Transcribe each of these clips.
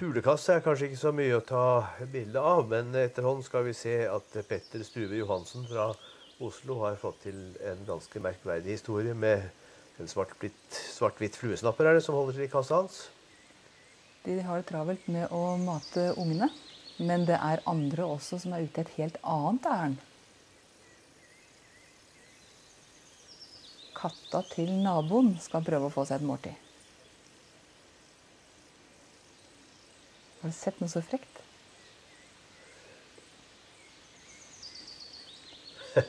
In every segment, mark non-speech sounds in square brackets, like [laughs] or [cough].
Fuglekasse er kanskje ikke så mye å ta bilde av, men etterhånd skal vi se at Petter Stuve Johansen fra Oslo har fått til en ganske merkverdig historie med en svart-hvitt svart fluesnapper er det som holder til i kassa hans. De har det travelt med å mate ungene, men det er andre også som er ute i et helt annet ærend. Katta til naboen skal prøve å få seg et måltid. Har du sett noe så frekt? [laughs]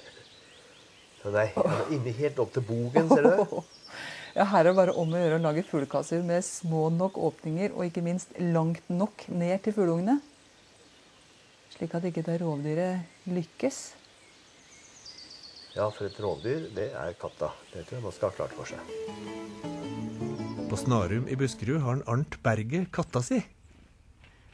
Den er inne helt opp til bogen, ser du det? [laughs] Ja, her er det bare om å gjøre å lage fuglekasser med små nok åpninger, og ikke minst langt nok ned til fugleungene. Slik at ikke det rovdyret lykkes. Ja, for et rovdyr, det er katta. Det tror jeg man skal ha klart for seg. På Snarum i Buskerud har han Arnt Berget katta si.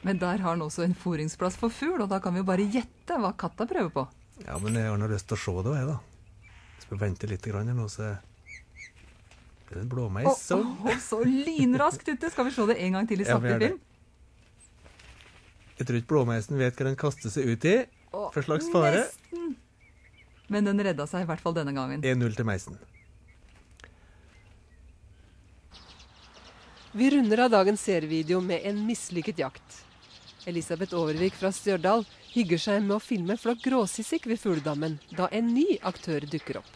Men der har han også en fôringsplass for fugl, og da kan vi jo bare gjette hva katta prøver på. Ja, men jeg har nå lyst til å se det, jeg, da. Hvis vi venter litt grann nå, så det er en blåmeis. Så. Oh, oh, så lynraskt ute! Skal vi se det en gang til i sakte ja, film? Jeg tror ikke blåmeisen vet hva den kaster seg ut i. Oh, for slags fare. Nesten. Men den redda seg i hvert fall denne gangen. 1-0 til meisen. Vi runder av dagens serievideo med en mislykket jakt. Elisabeth Overvik fra Stjørdal hygger seg med å filme flokk gråsissik ved fugledammen, da en ny aktør dukker opp.